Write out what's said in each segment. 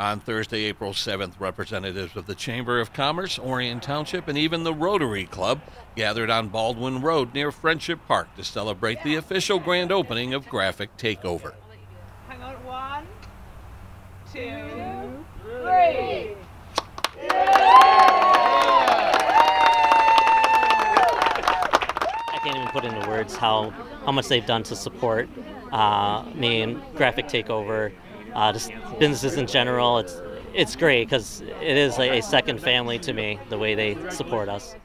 On Thursday, April 7th, representatives of the Chamber of Commerce, Orion Township, and even the Rotary Club gathered on Baldwin Road near Friendship Park to celebrate the official grand opening of Graphic Takeover. Hang on, one, two, three. I can't even put into words how, how much they've done to support uh, me and Graphic Takeover, uh, just businesses in general. It's it's great because it is a, a second family to me the way they support us.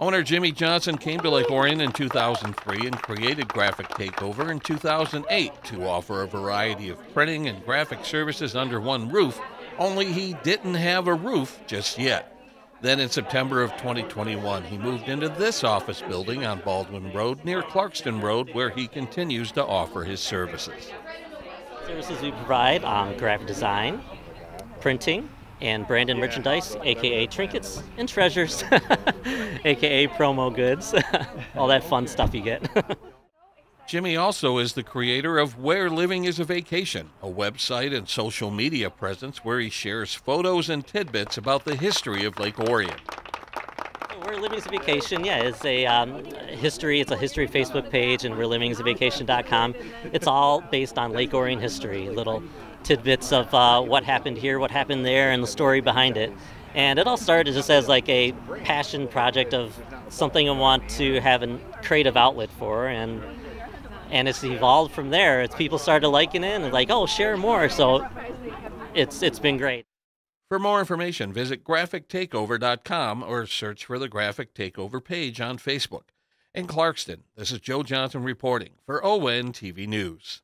Owner Jimmy Johnson came to Lake Orion in 2003 and created Graphic Takeover in 2008 to offer a variety of printing and graphic services under one roof, only he didn't have a roof just yet. Then in September of 2021, he moved into this office building on Baldwin Road near Clarkston Road, where he continues to offer his services. Services we provide um, graphic design, printing, and branded merchandise, aka trinkets and treasures, aka promo goods, all that fun stuff you get. Jimmy also is the creator of Where Living is a Vacation, a website and social media presence where he shares photos and tidbits about the history of Lake Orion. Where Living is a Vacation, yeah, it's a um, history. It's a history Facebook page, and Where Living is a Vacation.com. It's all based on Lake Orion history, little tidbits of uh, what happened here, what happened there, and the story behind it. And it all started just as like a passion project of something I want to have a creative outlet for, and and it's evolved from there. It's people started liking it and like, oh, share more. So it's it's been great. For more information, visit graphictakeover.com or search for the Graphic Takeover page on Facebook. In Clarkston, this is Joe Johnson reporting for ON TV News.